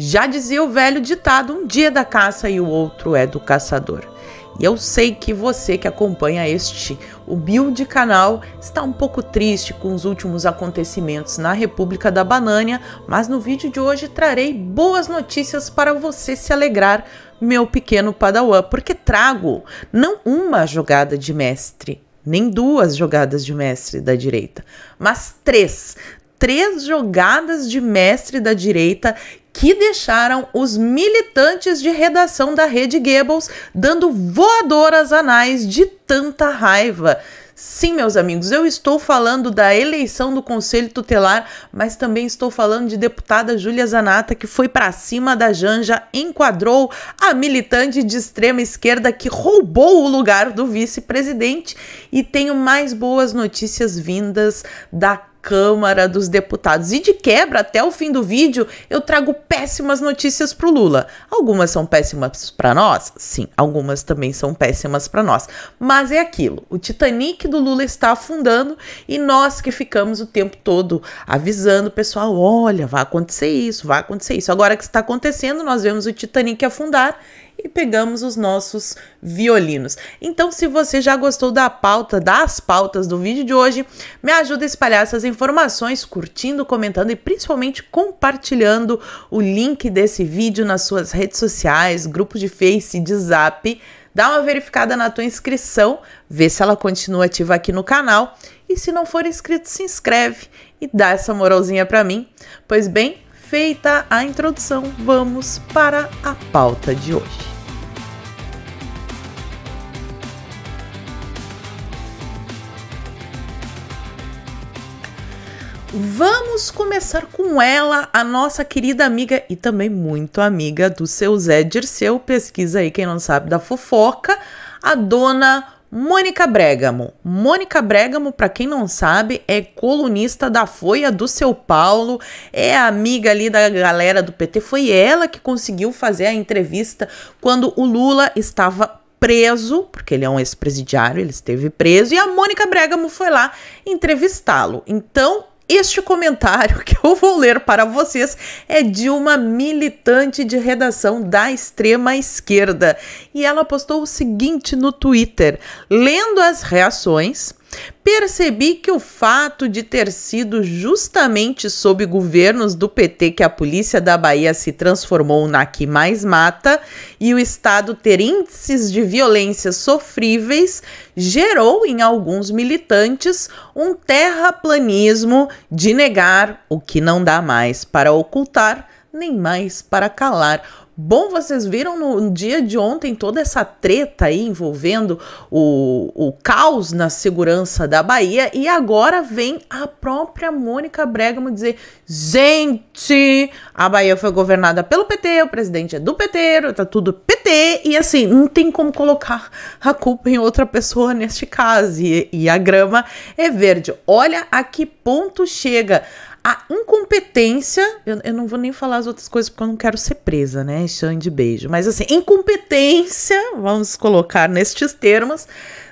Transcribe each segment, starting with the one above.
Já dizia o velho ditado: um dia é da caça e o outro é do caçador. E eu sei que você que acompanha este humilde canal está um pouco triste com os últimos acontecimentos na República da Banânia, mas no vídeo de hoje trarei boas notícias para você se alegrar, meu pequeno padawan, porque trago não uma jogada de mestre, nem duas jogadas de mestre da direita, mas três. Três jogadas de mestre da direita que deixaram os militantes de redação da Rede Goebbels dando voadoras anais de tanta raiva. Sim, meus amigos, eu estou falando da eleição do Conselho Tutelar, mas também estou falando de deputada Júlia Zanata, que foi para cima da Janja, enquadrou a militante de extrema esquerda que roubou o lugar do vice-presidente. E tenho mais boas notícias vindas da Câmara dos Deputados. E de quebra, até o fim do vídeo, eu trago péssimas notícias para o Lula. Algumas são péssimas para nós? Sim, algumas também são péssimas para nós. Mas é aquilo: o Titanic do Lula está afundando e nós que ficamos o tempo todo avisando o pessoal: olha, vai acontecer isso, vai acontecer isso. Agora que está acontecendo, nós vemos o Titanic afundar e pegamos os nossos violinos. Então, se você já gostou da pauta, das pautas do vídeo de hoje, me ajuda a espalhar essas informações, curtindo, comentando e principalmente compartilhando o link desse vídeo nas suas redes sociais, grupos de Face, de Zap. Dá uma verificada na tua inscrição, vê se ela continua ativa aqui no canal. E se não for inscrito, se inscreve e dá essa moralzinha para mim. Pois bem, feita a introdução, vamos para a pauta de hoje. Vamos começar com ela, a nossa querida amiga e também muito amiga do seu Zé Dirceu, pesquisa aí quem não sabe da fofoca, a dona Mônica Bregamo. Mônica Bregamo, para quem não sabe, é colunista da Folha do Seu Paulo, é amiga ali da galera do PT. Foi ela que conseguiu fazer a entrevista quando o Lula estava preso, porque ele é um ex-presidiário, ele esteve preso, e a Mônica Bregamo foi lá entrevistá-lo. Então, este comentário que eu vou ler para vocês é de uma militante de redação da extrema esquerda. E ela postou o seguinte no Twitter: lendo as reações, percebi que o fato de ter sido justamente sob governos do PT que a polícia da Bahia se transformou na que mais mata e o Estado ter índices de violência sofríveis gerou em alguns militantes um terraplanismo de negar o que não dá mais para ocultar nem mais para calar Bom, vocês viram no dia de ontem toda essa treta aí envolvendo o, o caos na segurança da Bahia e agora vem a própria Mônica Bregamo dizer: gente, a Bahia foi governada pelo PT, o presidente é do PT, tá tudo PT, e assim, não tem como colocar a culpa em outra pessoa neste caso. E, e a grama é verde. Olha a que ponto chega a incompetência, eu, eu, não vou nem falar as outras coisas porque eu não quero ser presa, né? Chão de beijo. Mas assim, incompetência, vamos colocar nestes termos,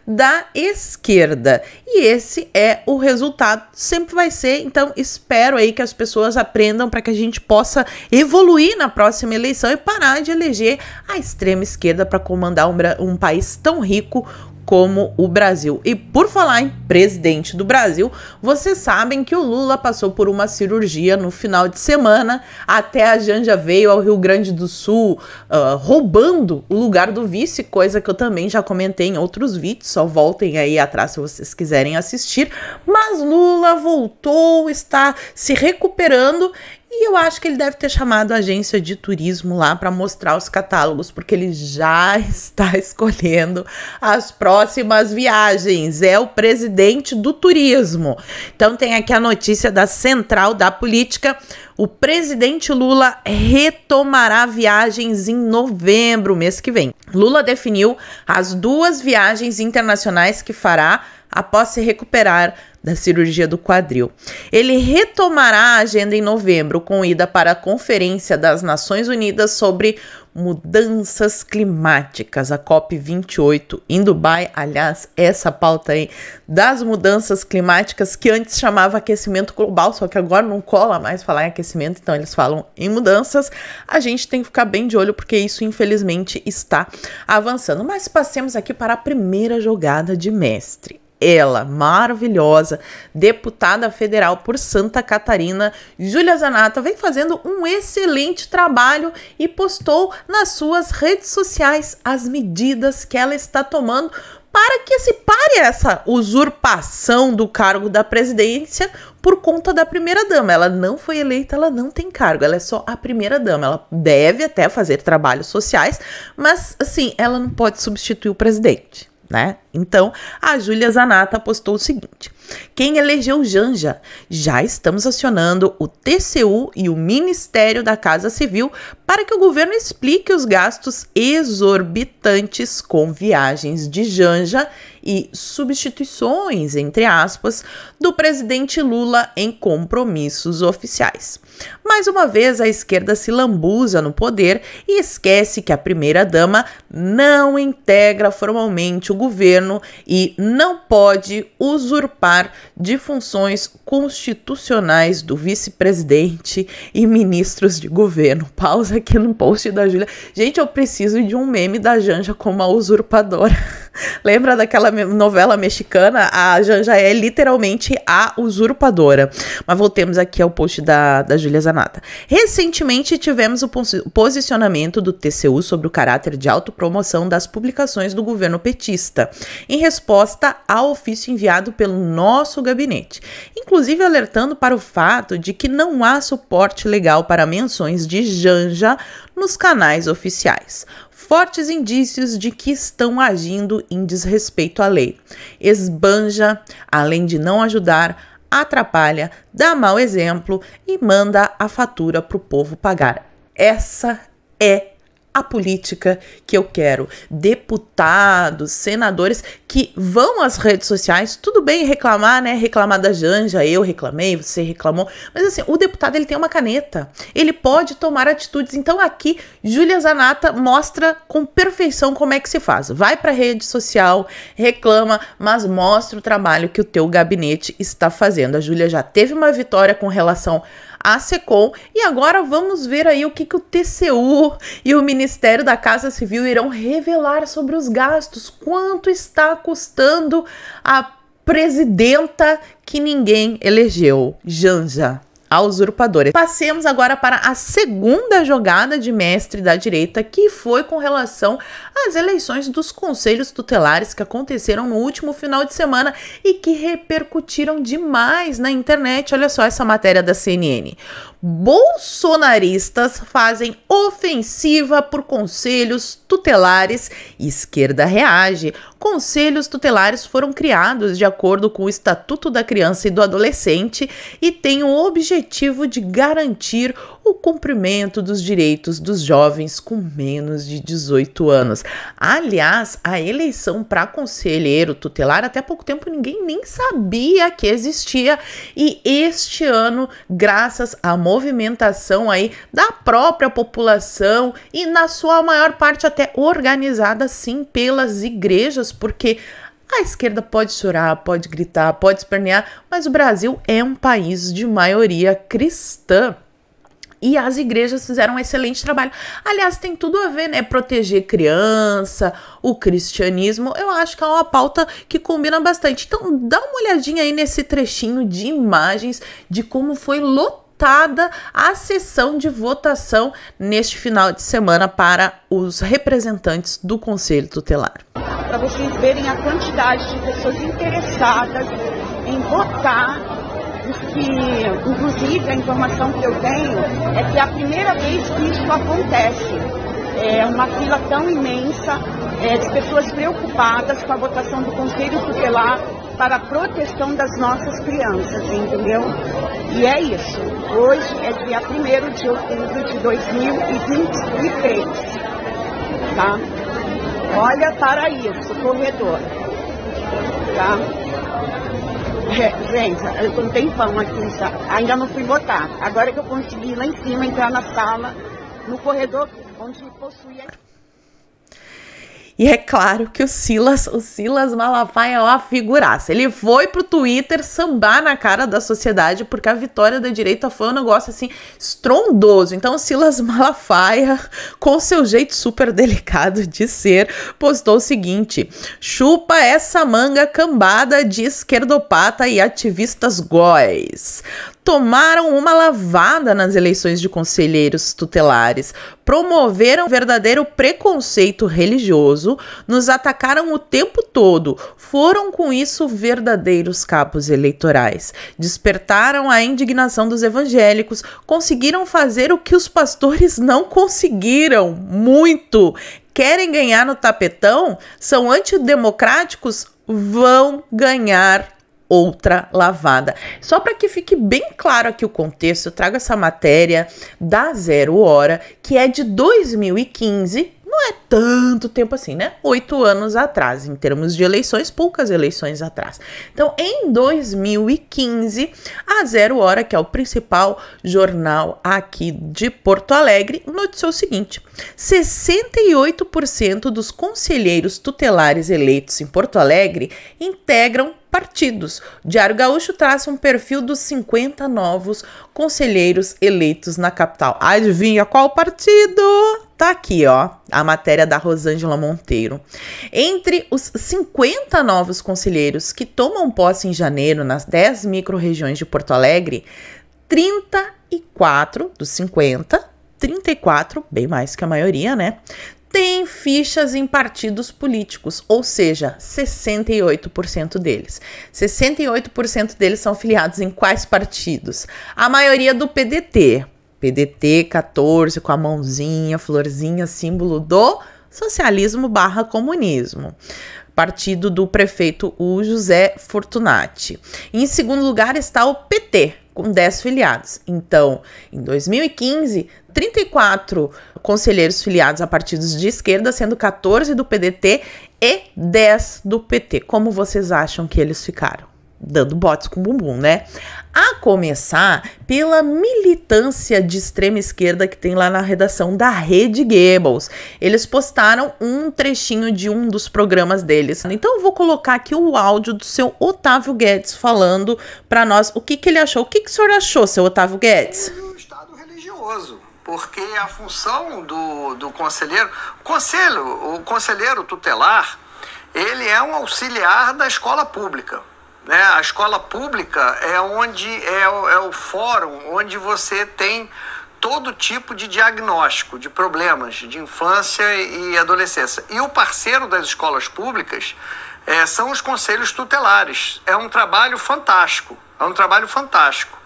da esquerda. E esse é o resultado, sempre vai ser. Então, espero aí que as pessoas aprendam para que a gente possa evoluir na próxima eleição e parar de eleger a extrema esquerda para comandar um, um país tão rico como o Brasil. E por falar em presidente do Brasil, vocês sabem que o Lula passou por uma cirurgia no final de semana, até a Janja veio ao Rio Grande do Sul uh, roubando o lugar do vice, coisa que eu também já comentei em outros vídeos, só voltem aí atrás se vocês quiserem assistir. Mas Lula voltou, está se recuperando e eu acho que ele deve ter chamado a agência de turismo lá para mostrar os catálogos, porque ele já está escolhendo as próximas viagens. É o presidente do turismo. Então tem aqui a notícia da Central da Política. O presidente Lula retomará viagens em novembro, mês que vem. Lula definiu as duas viagens internacionais que fará após se recuperar da cirurgia do quadril. Ele retomará a agenda em novembro com ida para a Conferência das Nações Unidas sobre mudanças climáticas, a COP28 em Dubai. Aliás, essa pauta aí das mudanças climáticas que antes chamava aquecimento global, só que agora não cola mais falar em aquecimento, então eles falam em mudanças. A gente tem que ficar bem de olho porque isso infelizmente está avançando. Mas passemos aqui para a primeira jogada de mestre ela, maravilhosa, deputada federal por Santa Catarina, Júlia Zanata, vem fazendo um excelente trabalho e postou nas suas redes sociais as medidas que ela está tomando para que se pare essa usurpação do cargo da presidência por conta da primeira-dama. Ela não foi eleita, ela não tem cargo, ela é só a primeira-dama. Ela deve até fazer trabalhos sociais, mas assim, ela não pode substituir o presidente né? Então, a Júlia Zanata postou o seguinte: quem elegeu Janja? Já estamos acionando o TCU e o Ministério da Casa Civil para que o governo explique os gastos exorbitantes com viagens de Janja e substituições, entre aspas, do presidente Lula em compromissos oficiais. Mais uma vez, a esquerda se lambuza no poder e esquece que a primeira-dama não integra formalmente o governo e não pode usurpar de funções constitucionais do vice-presidente e ministros de governo. Pausa aqui no post da Júlia. Gente, eu preciso de um meme da Janja como a usurpadora. Lembra daquela novela mexicana? A Janja é literalmente a usurpadora. Mas voltemos aqui ao post da, da Júlia Zanata. Recentemente tivemos o posicionamento do TCU sobre o caráter de autopromoção das publicações do governo petista, em resposta ao ofício enviado pelo nosso gabinete, inclusive alertando para o fato de que não há suporte legal para menções de Janja nos canais oficiais fortes indícios de que estão agindo em desrespeito à lei. Esbanja, além de não ajudar, atrapalha, dá mau exemplo e manda a fatura para o povo pagar. Essa é a política que eu quero. Deputados, senadores que vão às redes sociais, tudo bem reclamar, né? Reclamar da Janja, eu reclamei, você reclamou, mas assim, o deputado ele tem uma caneta, ele pode tomar atitudes. Então aqui, Júlia Zanata mostra com perfeição como é que se faz. Vai para rede social, reclama, mas mostra o trabalho que o teu gabinete está fazendo. A Júlia já teve uma vitória com relação a SECOM. E agora vamos ver aí o que, que o TCU e o Ministério da Casa Civil irão revelar sobre os gastos, quanto está custando a presidenta que ninguém elegeu, Janja a usurpadora. Passemos agora para a segunda jogada de mestre da direita, que foi com relação às eleições dos conselhos tutelares que aconteceram no último final de semana e que repercutiram demais na internet. Olha só essa matéria da CNN. Bolsonaristas fazem ofensiva por conselhos tutelares. Esquerda reage. Conselhos tutelares foram criados de acordo com o Estatuto da Criança e do Adolescente e têm o objetivo de garantir o cumprimento dos direitos dos jovens com menos de 18 anos. Aliás, a eleição para conselheiro tutelar, até pouco tempo ninguém nem sabia que existia, e este ano, graças à movimentação aí da própria população e na sua maior parte até organizada sim pelas igrejas, porque a esquerda pode chorar, pode gritar, pode espernear, mas o Brasil é um país de maioria cristã. E as igrejas fizeram um excelente trabalho. Aliás, tem tudo a ver, né? Proteger criança, o cristianismo. Eu acho que é uma pauta que combina bastante. Então, dá uma olhadinha aí nesse trechinho de imagens de como foi lotada a sessão de votação neste final de semana para os representantes do Conselho Tutelar. Para vocês verem a quantidade de pessoas interessadas em votar que, inclusive, a informação que eu tenho é que é a primeira vez que isso acontece. É uma fila tão imensa é, de pessoas preocupadas com a votação do Conselho Tutelar para a proteção das nossas crianças, entendeu? E é isso. Hoje é dia 1 de outubro de 2023, tá? Olha para isso, corredor, tá? É, gente, eu tô um tempão aqui, ainda não fui votar. Agora que eu consegui lá em cima, entrar na sala, no corredor onde possui... E é claro que o Silas, o Silas Malafaia é uma figuraça. Ele foi pro Twitter sambar na cara da sociedade porque a vitória da direita foi um negócio assim estrondoso. Então o Silas Malafaia, com seu jeito super delicado de ser, postou o seguinte: "Chupa essa manga cambada de esquerdopata e ativistas góis tomaram uma lavada nas eleições de conselheiros tutelares, promoveram verdadeiro preconceito religioso, nos atacaram o tempo todo, foram com isso verdadeiros cabos eleitorais, despertaram a indignação dos evangélicos, conseguiram fazer o que os pastores não conseguiram muito. Querem ganhar no tapetão? São antidemocráticos? Vão ganhar outra lavada. Só para que fique bem claro aqui o contexto, eu trago essa matéria da Zero Hora, que é de 2015, não é tanto tempo assim, né? Oito anos atrás, em termos de eleições, poucas eleições atrás. Então, em 2015, a Zero Hora, que é o principal jornal aqui de Porto Alegre, noticiou o seguinte: 68% dos conselheiros tutelares eleitos em Porto Alegre integram partidos. O Diário Gaúcho traça um perfil dos 50 novos conselheiros eleitos na capital. Adivinha qual partido? Tá aqui, ó, a matéria da Rosângela Monteiro. Entre os 50 novos conselheiros que tomam posse em janeiro nas 10 micro-regiões de Porto Alegre, 34 dos 50, 34, bem mais que a maioria, né? Tem fichas em partidos políticos, ou seja, 68% deles. 68% deles são filiados em quais partidos? A maioria do PDT. PDT 14 com a mãozinha, florzinha, símbolo do socialismo barra comunismo partido do prefeito o José Fortunati. Em segundo lugar está o PT, com 10 filiados. Então, em 2015, 34 conselheiros filiados a partidos de esquerda, sendo 14 do PDT e 10 do PT. Como vocês acham que eles ficaram? Dando botes com bumbum, né? A começar pela militância de extrema esquerda que tem lá na redação da Rede Goebbels. Eles postaram um trechinho de um dos programas deles. Então eu vou colocar aqui o áudio do seu Otávio Guedes falando para nós o que, que ele achou. O que, que o senhor achou, seu Otávio Guedes? Um Estado religioso porque a função do, do conselheiro, conselho, o conselheiro tutelar, ele é um auxiliar da escola pública. Né? A escola pública é onde é, é o fórum onde você tem todo tipo de diagnóstico de problemas de infância e adolescência. E o parceiro das escolas públicas é, são os conselhos tutelares. É um trabalho fantástico. É um trabalho fantástico.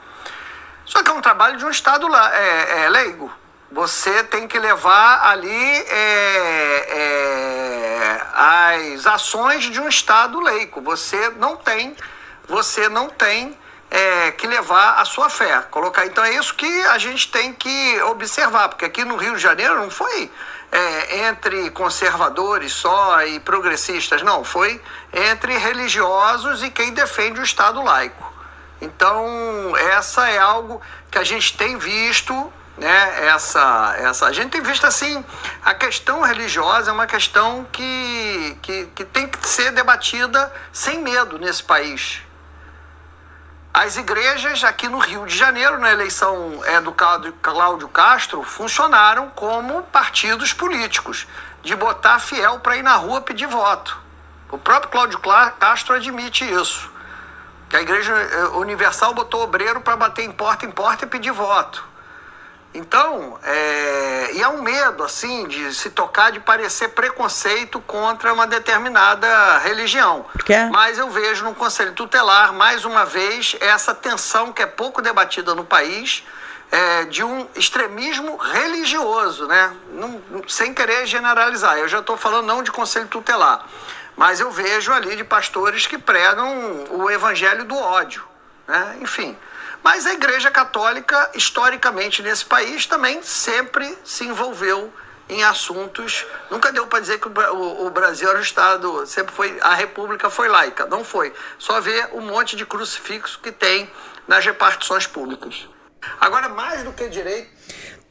Só que é um trabalho de um Estado lá, é, é leigo. Você tem que levar ali é, é, as ações de um Estado leigo. Você não tem, você não tem é, que levar a sua fé. Colocar. Então é isso que a gente tem que observar, porque aqui no Rio de Janeiro não foi é, entre conservadores só e progressistas, não, foi entre religiosos e quem defende o Estado laico. Então, essa é algo que a gente tem visto, né? Essa, essa, a gente tem visto assim, a questão religiosa é uma questão que, que, que tem que ser debatida sem medo nesse país. As igrejas aqui no Rio de Janeiro, na eleição é, do Cláudio Castro, funcionaram como partidos políticos, de botar fiel para ir na rua pedir voto. O próprio Cláudio Castro admite isso que a Igreja Universal botou obreiro para bater em porta em porta e pedir voto. Então, é, e há um medo, assim, de se tocar, de parecer preconceito contra uma determinada religião. Mas eu vejo no Conselho Tutelar, mais uma vez, essa tensão que é pouco debatida no país, é, de um extremismo religioso, né? Não, sem querer generalizar. Eu já estou falando não de Conselho Tutelar mas eu vejo ali de pastores que pregam o evangelho do ódio, né? enfim. Mas a Igreja Católica, historicamente nesse país, também sempre se envolveu em assuntos. Nunca deu para dizer que o, Brasil era um Estado, sempre foi, a República foi laica. Não foi. Só ver um monte de crucifixo que tem nas repartições públicas. Agora, mais do que direito.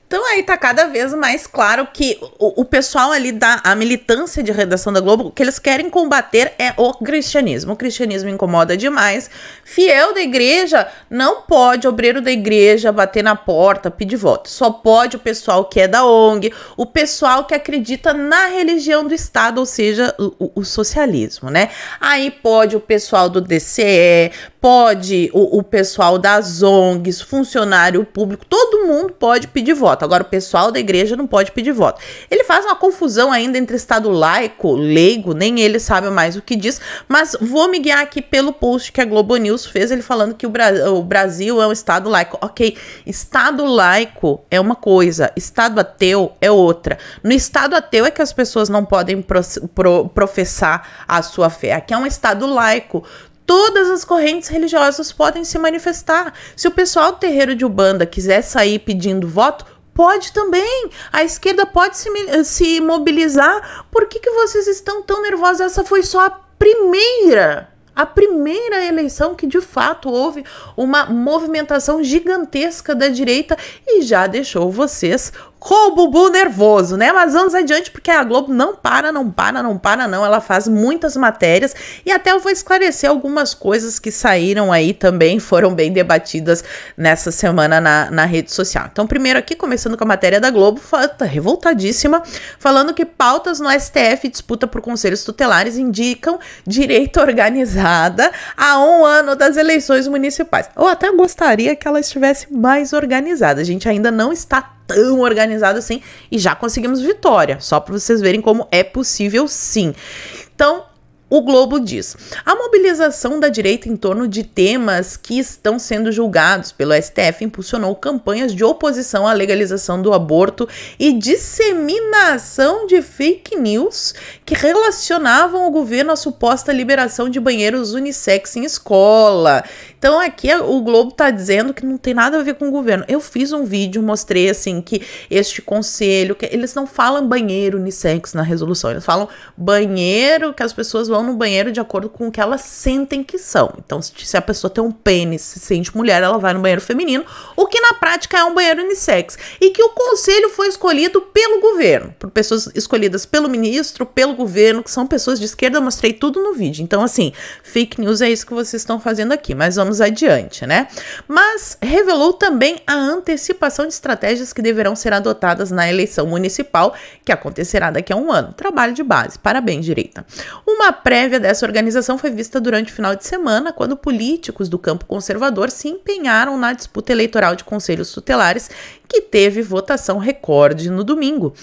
Então aí tá cada vez mais claro que o, o, pessoal ali da a militância de redação da Globo, o que eles querem combater é o cristianismo. O cristianismo incomoda demais. Fiel da igreja não pode, obreiro da igreja, bater na porta, pedir voto. Só pode o pessoal que é da ONG, o pessoal que acredita na religião do Estado, ou seja, o, o socialismo, né? Aí pode o pessoal do DCE, pode o, o pessoal das ONGs, funcionário público, todo mundo pode pedir voto. Agora, o pessoal da igreja não pode pedir voto. Ele faz uma confusão ainda entre Estado laico, leigo, nem ele sabe mais o que diz, mas vou me guiar aqui pelo post que a Globo News fez, ele falando que o, Bra o Brasil é um Estado laico. Ok, Estado laico é uma coisa, Estado ateu é outra. No Estado ateu é que as pessoas não podem pro pro professar a sua fé. Aqui é um Estado laico todas as correntes religiosas podem se manifestar. Se o pessoal do terreiro de Ubanda quiser sair pedindo voto, pode também. A esquerda pode se, se mobilizar. Por que, que vocês estão tão nervosos? Essa foi só a primeira a primeira eleição que de fato houve uma movimentação gigantesca da direita e já deixou vocês com o bubu nervoso, né? Mas vamos adiante, porque a Globo não para, não para, não para, não. Ela faz muitas matérias e até eu vou esclarecer algumas coisas que saíram aí também, foram bem debatidas nessa semana na, na rede social. Então, primeiro aqui, começando com a matéria da Globo, tá revoltadíssima, falando que pautas no STF disputa por conselhos tutelares indicam direito organizada a um ano das eleições municipais. Eu até gostaria que ela estivesse mais organizada. A gente ainda não está tão organizado assim e já conseguimos vitória, só para vocês verem como é possível sim. Então, o Globo diz: a mobilização da direita em torno de temas que estão sendo julgados pelo STF impulsionou campanhas de oposição à legalização do aborto e disseminação de fake news que relacionavam o governo à suposta liberação de banheiros unissex em escola. Então aqui o Globo tá dizendo que não tem nada a ver com o governo. Eu fiz um vídeo, mostrei assim que este conselho, que eles não falam banheiro unissex na resolução, eles falam banheiro que as pessoas vão no banheiro de acordo com o que elas sentem que são. Então se, a pessoa tem um pênis, se sente mulher, ela vai no banheiro feminino, o que na prática é um banheiro unissex. E que o conselho foi escolhido pelo governo, por pessoas escolhidas pelo ministro, pelo governo, que são pessoas de esquerda, eu mostrei tudo no vídeo. Então assim, fake news é isso que vocês estão fazendo aqui, mas adiante, né? Mas revelou também a antecipação de estratégias que deverão ser adotadas na eleição municipal, que acontecerá daqui a um ano. Trabalho de base. Parabéns, direita. Uma prévia dessa organização foi vista durante o final de semana, quando políticos do campo conservador se empenharam na disputa eleitoral de conselhos tutelares, que teve votação recorde no domingo.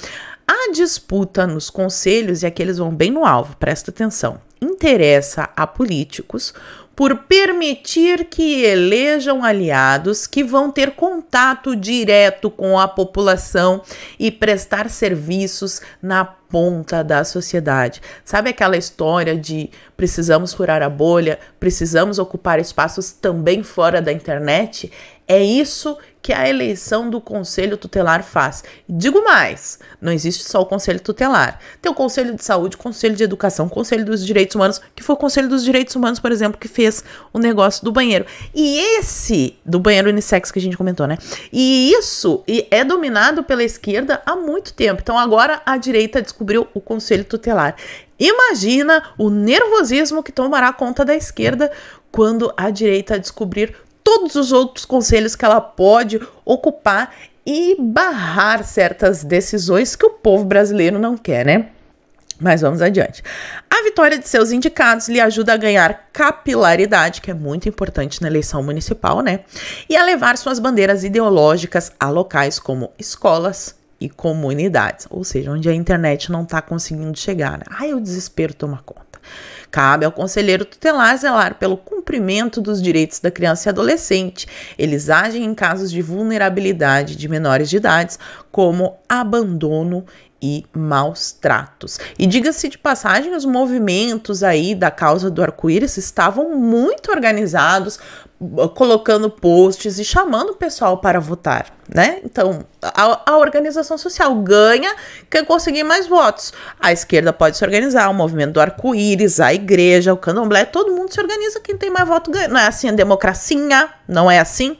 A disputa nos conselhos, e aqui eles vão bem no alvo, presta atenção, interessa a políticos por permitir que elejam aliados que vão ter contato direto com a população e prestar serviços na ponta da sociedade. Sabe aquela história de precisamos furar a bolha, precisamos ocupar espaços também fora da internet? É isso que a eleição do conselho tutelar faz. Digo mais, não existe só o conselho tutelar. Tem o conselho de saúde, conselho de educação, conselho dos direitos humanos, que foi o conselho dos direitos humanos, por exemplo, que fez o negócio do banheiro. E esse do banheiro unissex que a gente comentou, né? E isso é dominado pela esquerda há muito tempo. Então agora a direita descobriu o conselho tutelar. Imagina o nervosismo que tomará conta da esquerda quando a direita descobrir todos os outros conselhos que ela pode ocupar e barrar certas decisões que o povo brasileiro não quer, né? Mas vamos adiante. A vitória de seus indicados lhe ajuda a ganhar capilaridade, que é muito importante na eleição municipal, né? E a levar suas bandeiras ideológicas a locais como escolas e comunidades, ou seja, onde a internet não está conseguindo chegar. Né? Ai, o desespero toma conta. Cabe ao conselheiro tutelar zelar pelo cumprimento dos direitos da criança e adolescente. Eles agem em casos de vulnerabilidade de menores de idade, como abandono e maus tratos. E diga-se de passagem, os movimentos aí da causa do arco-íris estavam muito organizados colocando posts e chamando o pessoal para votar, né? Então, a, a, organização social ganha quem conseguir mais votos. A esquerda pode se organizar, o movimento do arco-íris, a igreja, o candomblé, todo mundo se organiza, quem tem mais voto ganha. Não é assim a democracia, não é assim.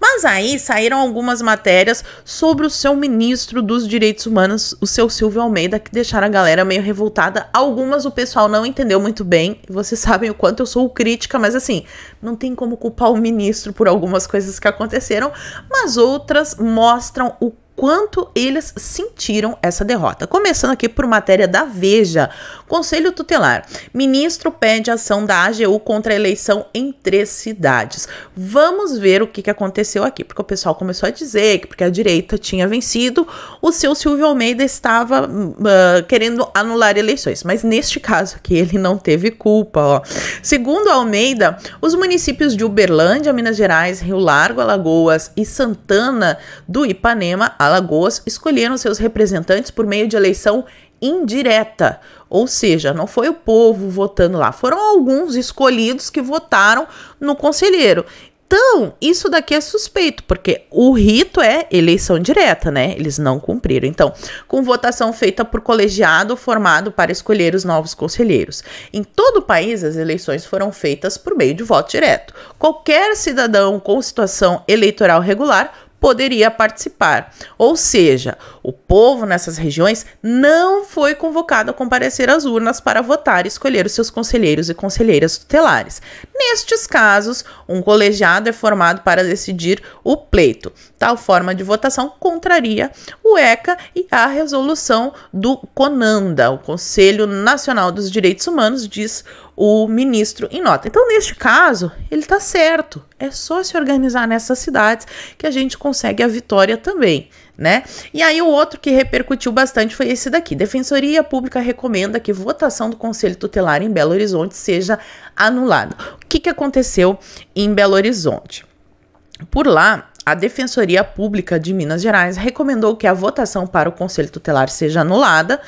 Mas aí saíram algumas matérias sobre o seu ministro dos Direitos Humanos, o seu Silvio Almeida, que deixaram a galera meio revoltada. Algumas o pessoal não entendeu muito bem. Vocês sabem o quanto eu sou crítica, mas assim, não tem como culpar o ministro por algumas coisas que aconteceram, mas outras mostram o quanto eles sentiram essa derrota. Começando aqui por matéria da Veja. Conselho Tutelar. Ministro pede ação da AGU contra a eleição em três cidades. Vamos ver o que, que aconteceu aqui, porque o pessoal começou a dizer que porque a direita tinha vencido, o seu Silvio Almeida estava uh, querendo anular eleições. Mas neste caso aqui, ele não teve culpa. Ó. Segundo Almeida, os municípios de Uberlândia, Minas Gerais, Rio Largo, Alagoas e Santana do Ipanema Alagoas escolheram seus representantes por meio de eleição indireta, ou seja, não foi o povo votando lá, foram alguns escolhidos que votaram no conselheiro. Então, isso daqui é suspeito, porque o rito é eleição direta, né? Eles não cumpriram. Então, com votação feita por colegiado formado para escolher os novos conselheiros. Em todo o país, as eleições foram feitas por meio de voto direto. Qualquer cidadão com situação eleitoral regular poderia participar. Ou seja, o povo nessas regiões não foi convocado a comparecer às urnas para votar e escolher os seus conselheiros e conselheiras tutelares. Nestes casos, um colegiado é formado para decidir o pleito. Tal forma de votação contraria o ECA e a resolução do CONANDA, o Conselho Nacional dos Direitos Humanos, diz o ministro em nota. Então, neste caso, ele está certo. É só se organizar nessas cidades que a gente consegue a vitória também. Né? E aí o outro que repercutiu bastante foi esse daqui. Defensoria Pública recomenda que votação do Conselho Tutelar em Belo Horizonte seja anulada. O que, que aconteceu em Belo Horizonte? Por lá, a Defensoria Pública de Minas Gerais recomendou que a votação para o Conselho Tutelar seja anulada,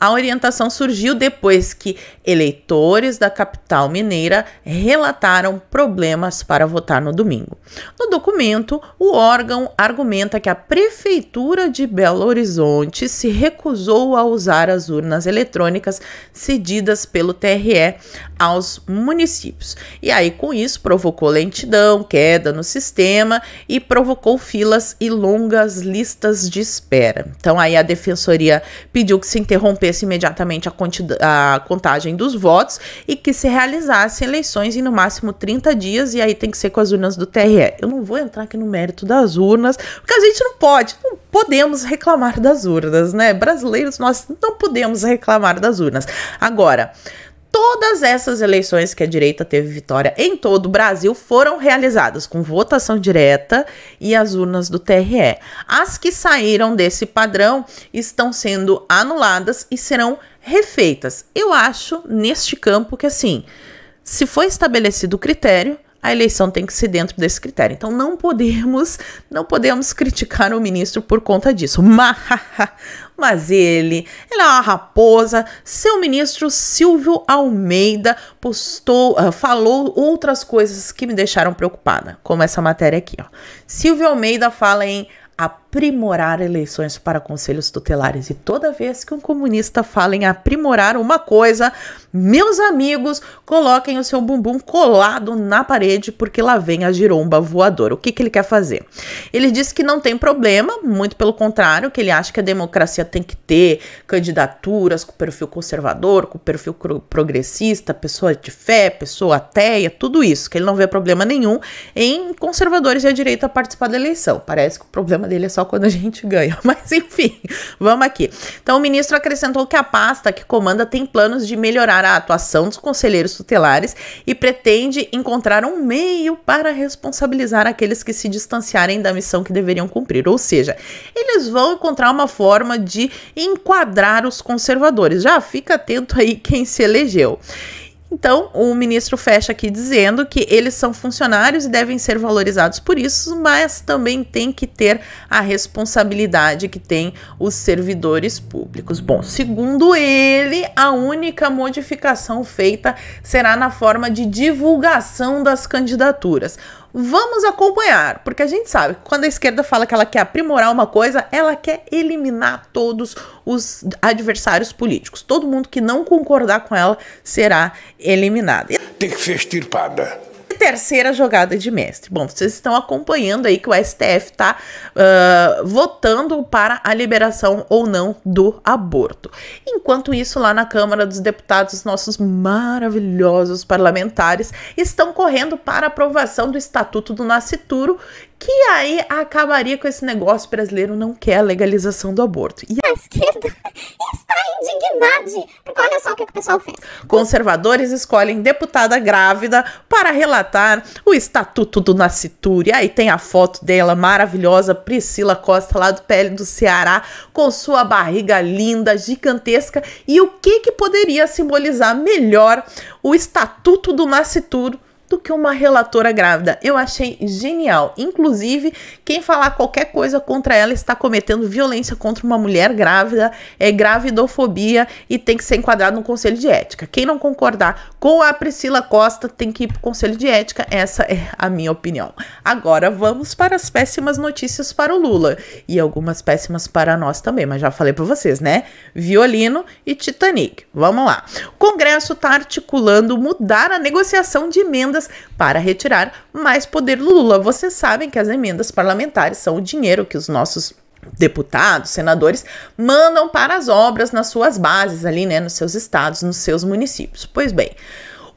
a orientação surgiu depois que eleitores da capital mineira relataram problemas para votar no domingo. No documento, o órgão argumenta que a Prefeitura de Belo Horizonte se recusou a usar as urnas eletrônicas cedidas pelo TRE aos municípios. E aí, com isso, provocou lentidão, queda no sistema e provocou filas e longas listas de espera. Então, aí a defensoria pediu que se interrompesse imediatamente a, a contagem dos votos e que se realizasse eleições em no máximo 30 dias, e aí tem que ser com as urnas do TRE. Eu não vou entrar aqui no mérito das urnas, porque a gente não pode, não podemos reclamar das urnas, né? Brasileiros, nós não podemos reclamar das urnas. Agora, Todas essas eleições que a direita teve vitória em todo o Brasil foram realizadas com votação direta e as urnas do TRE. As que saíram desse padrão estão sendo anuladas e serão refeitas. Eu acho neste campo que assim, se foi estabelecido o critério, a eleição tem que ser dentro desse critério. Então não podemos, não podemos criticar o ministro por conta disso. Mas ele, ele é uma raposa. Seu ministro Silvio Almeida postou, uh, falou outras coisas que me deixaram preocupada, como essa matéria aqui, ó. Silvio Almeida fala em aprimorar eleições para conselhos tutelares. E toda vez que um comunista fala em aprimorar uma coisa, meus amigos, coloquem o seu bumbum colado na parede, porque lá vem a giromba voadora. O que, que ele quer fazer? Ele diz que não tem problema, muito pelo contrário, que ele acha que a democracia tem que ter candidaturas com perfil conservador, com perfil progressista, pessoa de fé, pessoa ateia, tudo isso, que ele não vê problema nenhum em conservadores e a direita participar da eleição. Parece que o problema dele é só quando a gente ganha. Mas enfim, vamos aqui. Então, o ministro acrescentou que a pasta que comanda tem planos de melhorar a atuação dos conselheiros tutelares e pretende encontrar um meio para responsabilizar aqueles que se distanciarem da missão que deveriam cumprir. Ou seja, eles vão encontrar uma forma de enquadrar os conservadores. Já fica atento aí quem se elegeu. Então, o ministro fecha aqui dizendo que eles são funcionários e devem ser valorizados por isso, mas também tem que ter a responsabilidade que tem os servidores públicos. Bom, segundo ele, a única modificação feita será na forma de divulgação das candidaturas. Vamos acompanhar, porque a gente sabe que quando a esquerda fala que ela quer aprimorar uma coisa, ela quer eliminar todos os adversários políticos. Todo mundo que não concordar com ela será eliminado. Tem que ser extirpada terceira jogada de mestre. Bom, vocês estão acompanhando aí que o STF está uh, votando para a liberação ou não do aborto. Enquanto isso, lá na Câmara dos Deputados, nossos maravilhosos parlamentares estão correndo para aprovação do Estatuto do Nascituro, que aí acabaria com esse negócio brasileiro não quer a legalização do aborto. E a esquerda está indignada, porque olha só o que o pessoal fez. Conservadores escolhem deputada grávida para relatar o Estatuto do Nascituro. E aí tem a foto dela maravilhosa, Priscila Costa, lá do PL do Ceará, com sua barriga linda, gigantesca. E o que, que poderia simbolizar melhor o Estatuto do Nascituro do que uma relatora grávida. Eu achei genial. Inclusive, quem falar qualquer coisa contra ela está cometendo violência contra uma mulher grávida, é gravidofobia e tem que ser enquadrado no conselho de ética. Quem não concordar com a Priscila Costa tem que ir para o conselho de ética. Essa é a minha opinião. Agora vamos para as péssimas notícias para o Lula e algumas péssimas para nós também, mas já falei para vocês, né? Violino e Titanic. Vamos lá. O Congresso está articulando mudar a negociação de emendas emendas para retirar mais poder Lula. Vocês sabem que as emendas parlamentares são o dinheiro que os nossos deputados, senadores mandam para as obras nas suas bases ali, né, nos seus estados, nos seus municípios. Pois bem,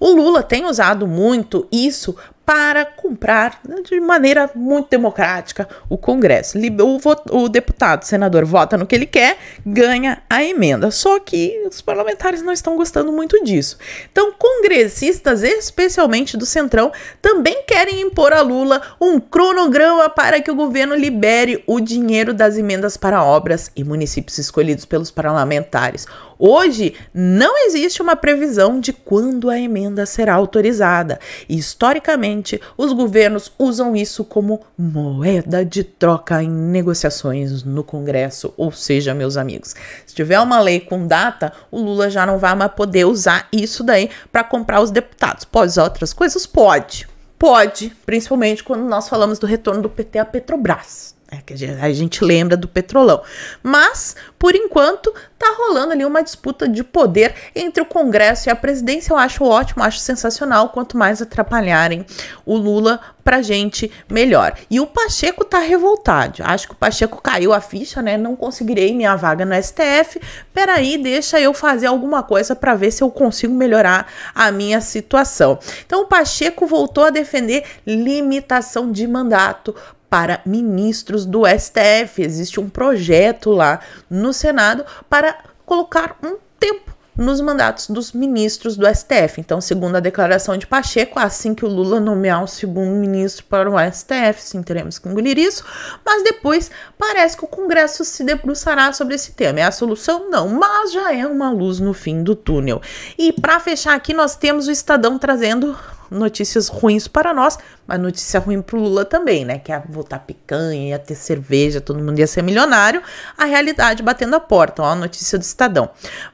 o Lula tem usado muito isso para comprar de maneira muito democrática o Congresso. O, o, deputado, o senador, vota no que ele quer, ganha a emenda. Só que os parlamentares não estão gostando muito disso. Então, congressistas, especialmente do Centrão, também querem impor a Lula um cronograma para que o governo libere o dinheiro das emendas para obras e municípios escolhidos pelos parlamentares. Hoje, não existe uma previsão de quando a emenda será autorizada. E, historicamente, os governos usam isso como moeda de troca em negociações no Congresso. Ou seja, meus amigos, se tiver uma lei com data, o Lula já não vai mais poder usar isso daí para comprar os deputados. Pode usar outras coisas? Pode. Pode, principalmente quando nós falamos do retorno do PT à Petrobras. É a gente lembra do petrolão. Mas, por enquanto, tá rolando ali uma disputa de poder entre o Congresso e a presidência. Eu acho ótimo, acho sensacional. Quanto mais atrapalharem o Lula pra gente, melhor. E o Pacheco tá revoltado. Acho que o Pacheco caiu a ficha, né? Não conseguirei minha vaga no STF. Peraí, deixa eu fazer alguma coisa para ver se eu consigo melhorar a minha situação. Então, o Pacheco voltou a defender limitação de mandato para ministros do STF. Existe um projeto lá no Senado para colocar um tempo nos mandatos dos ministros do STF. Então, segundo a declaração de Pacheco, assim que o Lula nomear o segundo ministro para o STF, sim, teremos que engolir isso, mas depois parece que o Congresso se debruçará sobre esse tema. É a solução? Não, mas já é uma luz no fim do túnel. E para fechar aqui, nós temos o Estadão trazendo notícias ruins para nós, mas notícia ruim para o Lula também, né? Que ia voltar picanha, ia ter cerveja, todo mundo ia ser milionário. A realidade batendo a porta, ó, a notícia do Estadão.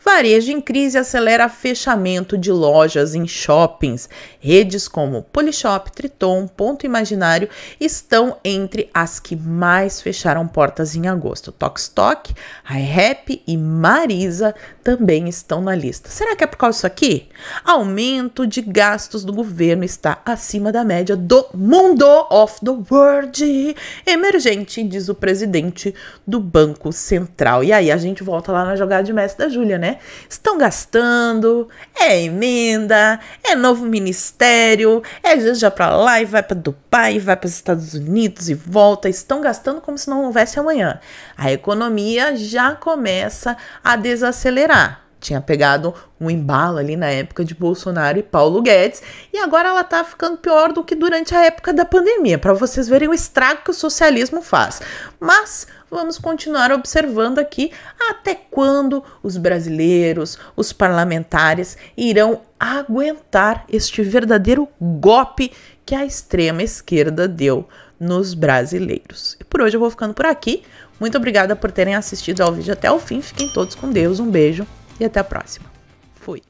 Varejo em crise acelera fechamento de lojas em shoppings. Redes como Polishop, Triton, Ponto Imaginário estão entre as que mais fecharam portas em agosto. Tokstok, Rap e Marisa também estão na lista. Será que é por causa disso aqui? Aumento de gastos do governo está acima da média do mundo of the world emergente, diz o presidente do Banco Central. E aí a gente volta lá na jogada de mestre da Júlia, né? Estão gastando, é emenda, é novo ministério, é já para lá e vai para Dubai, vai para os Estados Unidos e volta. Estão gastando como se não houvesse amanhã. A economia já começa a desacelerar tinha pegado um embalo ali na época de Bolsonaro e Paulo Guedes, e agora ela tá ficando pior do que durante a época da pandemia, para vocês verem o estrago que o socialismo faz. Mas vamos continuar observando aqui até quando os brasileiros, os parlamentares irão aguentar este verdadeiro golpe que a extrema esquerda deu nos brasileiros. E por hoje eu vou ficando por aqui. Muito obrigada por terem assistido ao vídeo até o fim. Fiquem todos com Deus. Um beijo e até a próxima. Fui.